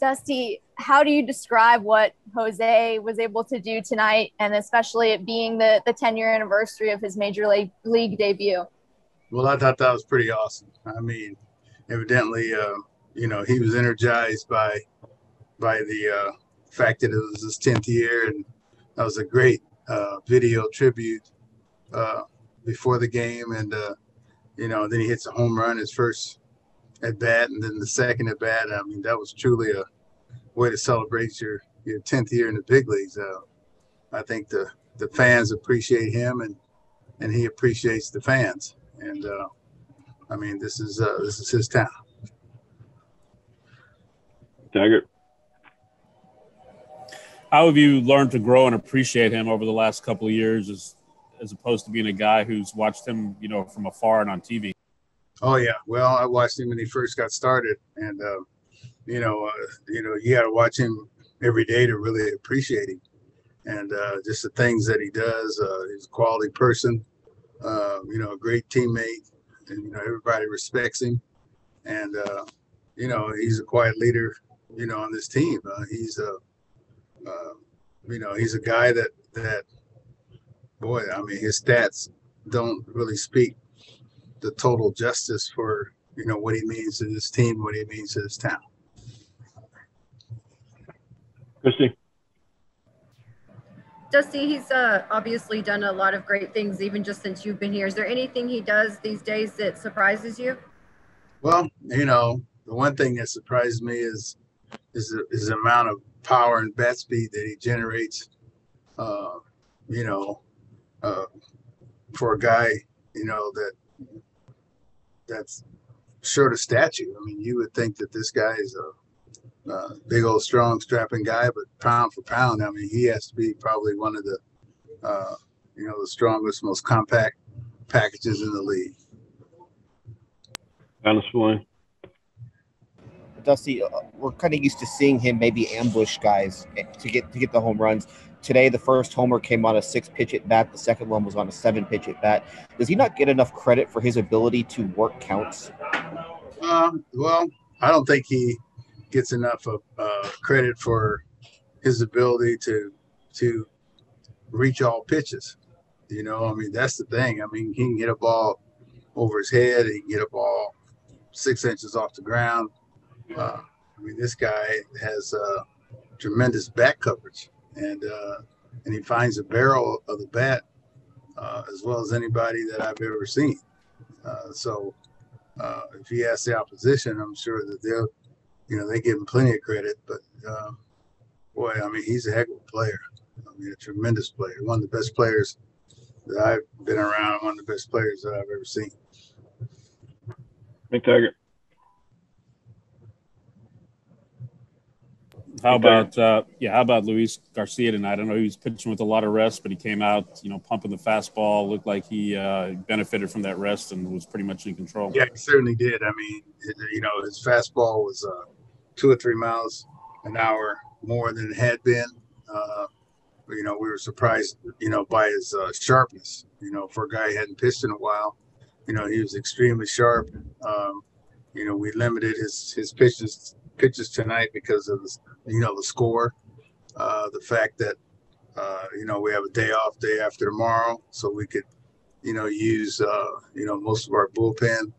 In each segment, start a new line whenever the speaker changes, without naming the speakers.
Dusty, how do you describe what Jose was able to do tonight, and especially it being the the 10 year anniversary of his major league, league debut?
Well, I thought that was pretty awesome. I mean, evidently, uh, you know, he was energized by by the uh, fact that it was his 10th year, and that was a great uh, video tribute uh, before the game, and uh, you know, then he hits a home run his first at bat, and then the second at bat. I mean, that was truly a way to celebrate your your 10th year in the big leagues. Uh, I think the the fans appreciate him, and and he appreciates the fans. And uh, I mean, this is uh, this is his town.
Taggart.
How have you learned to grow and appreciate him over the last couple of years, as as opposed to being a guy who's watched him, you know, from afar and on TV?
Oh yeah, well, I watched him when he first got started, and uh, you know, uh, you know, you got to watch him every day to really appreciate him, and uh, just the things that he does. Uh, he's a quality person, uh, you know, a great teammate, and you know, everybody respects him, and uh, you know, he's a quiet leader, you know, on this team. He's a, you know, he's a guy that that, boy, I mean, his stats don't really speak the total justice for you know what he means to this team, what he means to this town.
Christy.
Dusty, he's uh, obviously done a lot of great things, even just since you've been here. Is there anything he does these days that surprises you?
Well, you know, the one thing that surprised me is is the, is the amount of power and bat speed that he generates. Uh, you know, uh, for a guy, you know that that's short of stature. I mean, you would think that this guy is a, a big old, strong, strapping guy, but pound for pound, I mean, he has to be probably one of the, uh, you know, the strongest, most compact packages in the league.
Honest boy.
Dusty, uh, we're kind of used to seeing him maybe ambush guys to get to get the home runs. Today, the first homer came on a six pitch at bat. The second one was on a seven pitch at bat. Does he not get enough credit for his ability to work counts?
Um, well, I don't think he gets enough of uh, credit for his ability to to reach all pitches. You know, I mean that's the thing. I mean he can get a ball over his head. He can get a ball six inches off the ground. Uh, I mean, this guy has uh, tremendous back coverage, and uh, and he finds the barrel of the bat uh, as well as anybody that I've ever seen. Uh, so uh, if he asks the opposition, I'm sure that they'll, you know, they give him plenty of credit. But boy, I mean, he's a heck of a player. I mean, a tremendous player, one of the best players that I've been around, one of the best players that I've ever seen.
McTaggart.
How about uh, yeah? How about Luis Garcia tonight? I don't know he was pitching with a lot of rest, but he came out, you know, pumping the fastball. Looked like he uh, benefited from that rest and was pretty much in control.
Yeah, he certainly did. I mean, you know, his fastball was uh, two or three miles an hour more than it had been. Uh, you know, we were surprised, you know, by his uh, sharpness. You know, for a guy who hadn't pitched in a while, you know, he was extremely sharp. Um, you know, we limited his his pitches pitches tonight because of the, you know the score, uh, the fact that uh, you know we have a day off day after tomorrow, so we could you know use uh, you know most of our bullpen,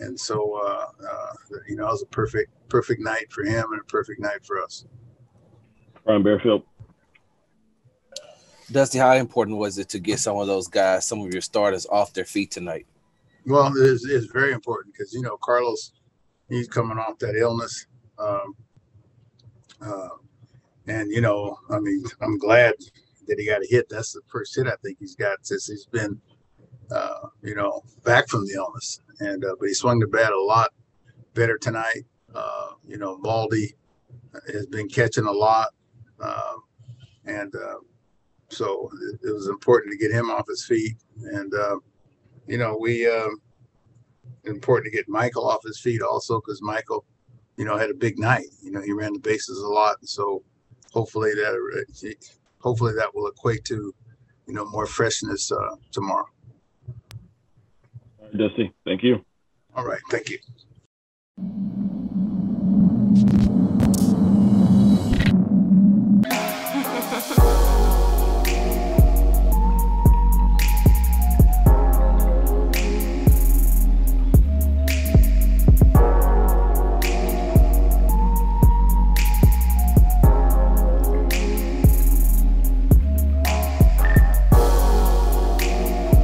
and so uh, uh, you know it was a perfect perfect night for him and a perfect night for us.
Brian Barefield.
Dusty, how important was it to get some of those guys, some of your starters, off their feet tonight?
Well, it's, it's very important because you know Carlos, he's coming off that illness. Um, uh, and you know, I mean, I'm glad that he got a hit. That's the first hit I think he's got since he's been, uh, you know, back from the illness. And uh, but he swung the bat a lot better tonight. Uh, you know, Baldy has been catching a lot, um, and uh, so it, it, was important to get him off his feet. And uh, you know, we um, important to get Michael off his feet also because Michael you know, had a big night. You know, he ran the bases a lot, so hopefully that hopefully that will equate to you know more freshness uh, tomorrow.
Dusty, thank you.
All right, thank you.